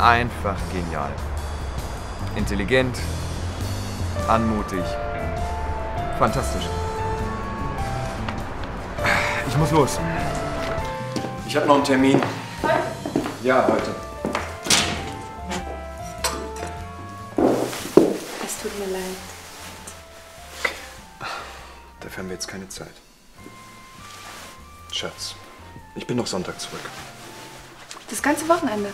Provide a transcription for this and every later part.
einfach genial. Intelligent, anmutig, fantastisch. Ich muss los. Ich habe noch einen Termin. Ja, heute. Es tut mir leid. Dafür haben wir jetzt keine Zeit. Schatz, ich bin noch Sonntag zurück. Das ganze Wochenende.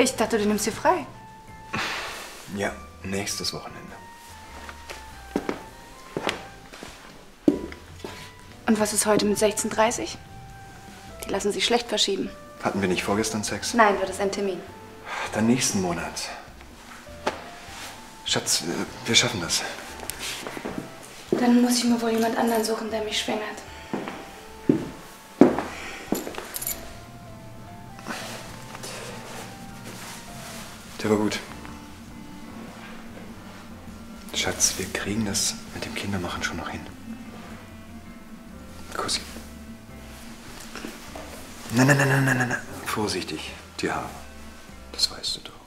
Ich dachte, du nimmst dir frei. Ja, nächstes Wochenende. Und was ist heute mit 16.30 Die lassen sich schlecht verschieben. Hatten wir nicht vorgestern Sex? Nein, wird es ein Termin. Dann nächsten Monat. Schatz, wir schaffen das. Dann muss ich mir wohl jemand anderen suchen, der mich schwängert. Der war gut. Schatz, wir kriegen das mit dem Kindermachen schon noch hin. Nein, nein, nein, nein, nein, nein, nein. Vorsichtig, die Haare. Das weißt du doch.